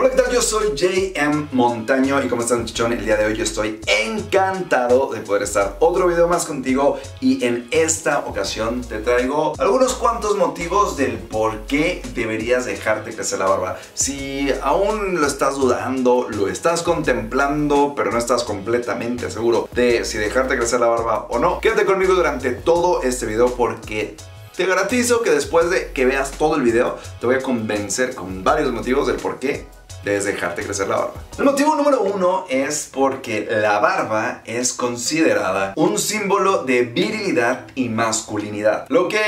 Hola, ¿qué tal? Yo soy JM Montaño y como están muchachón, el día de hoy yo estoy encantado de poder estar otro video más contigo y en esta ocasión te traigo algunos cuantos motivos del por qué deberías dejarte crecer la barba. Si aún lo estás dudando, lo estás contemplando, pero no estás completamente seguro de si dejarte crecer la barba o no, quédate conmigo durante todo este video porque te garantizo que después de que veas todo el video, te voy a convencer con varios motivos del por qué debes dejarte crecer la barba. El motivo número uno es porque la barba es considerada un símbolo de virilidad y masculinidad, lo que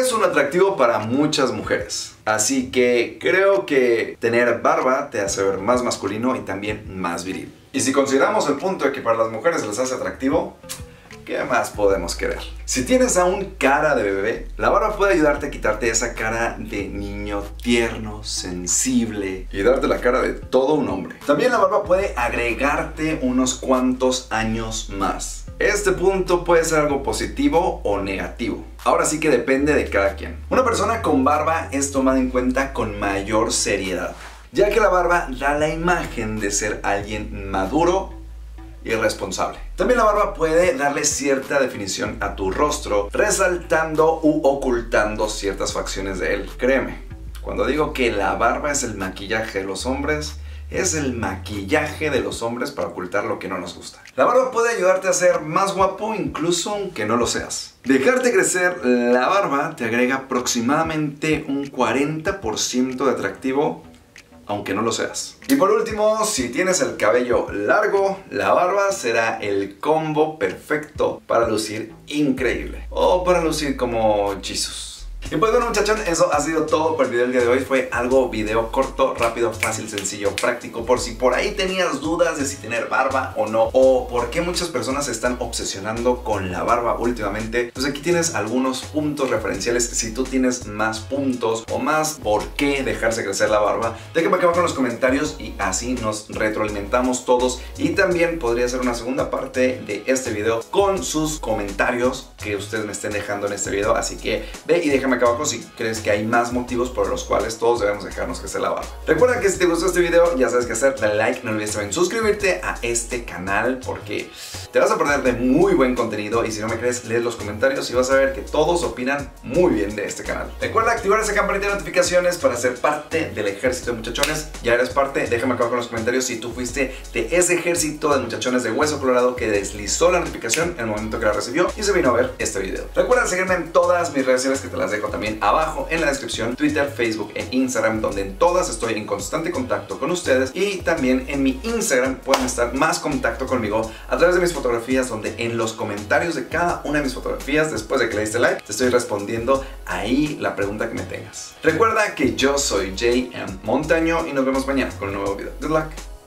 es un atractivo para muchas mujeres. Así que creo que tener barba te hace ver más masculino y también más viril. Y si consideramos el punto de que para las mujeres les hace atractivo, ¿Qué más podemos querer? Si tienes aún cara de bebé, la barba puede ayudarte a quitarte esa cara de niño tierno, sensible y darte la cara de todo un hombre. También la barba puede agregarte unos cuantos años más. Este punto puede ser algo positivo o negativo. Ahora sí que depende de cada quien. Una persona con barba es tomada en cuenta con mayor seriedad, ya que la barba da la imagen de ser alguien maduro y responsable. También la barba puede darle cierta definición a tu rostro, resaltando u ocultando ciertas facciones de él. Créeme, cuando digo que la barba es el maquillaje de los hombres, es el maquillaje de los hombres para ocultar lo que no nos gusta. La barba puede ayudarte a ser más guapo incluso aunque no lo seas. Dejarte crecer la barba te agrega aproximadamente un 40% de atractivo aunque no lo seas. Y por último, si tienes el cabello largo, la barba será el combo perfecto para lucir increíble. O para lucir como Jesus. Y pues bueno muchachos, eso ha sido todo por el video del día de hoy. Fue algo video corto, rápido, fácil, sencillo, práctico. Por si por ahí tenías dudas de si tener barba o no. O por qué muchas personas se están obsesionando con la barba últimamente. Pues aquí tienes algunos puntos referenciales. Si tú tienes más puntos o más por qué dejarse crecer la barba, déjame aquí abajo en los comentarios y así nos retroalimentamos todos. Y también podría ser una segunda parte de este video con sus comentarios que ustedes me estén dejando en este video. Así que ve y déjame acá abajo si crees que hay más motivos por los cuales todos debemos dejarnos crecer la barba. Recuerda que si te gustó este video ya sabes qué hacer, dale like, no olvides también suscribirte a este canal porque te vas a perder de muy buen contenido y si no me crees, lee los comentarios y vas a ver que todos opinan muy bien de este canal. Recuerda activar esa campanita de notificaciones para ser parte del ejército de muchachones. Ya eres parte, déjame acá abajo en los comentarios si tú fuiste de ese ejército de muchachones de hueso colorado que deslizó la notificación en el momento que la recibió y se vino a ver este video. Recuerda seguirme en todas mis redes sociales que te las dejo también abajo en la descripción, Twitter, Facebook e Instagram, donde en todas estoy en constante contacto con ustedes y también en mi Instagram pueden estar más contacto conmigo a través de mis fotografías, donde en los comentarios de cada una de mis fotografías, después de que le diste like, te estoy respondiendo ahí la pregunta que me tengas. Recuerda que yo soy JM Montaño y nos vemos mañana con un nuevo video. Good luck.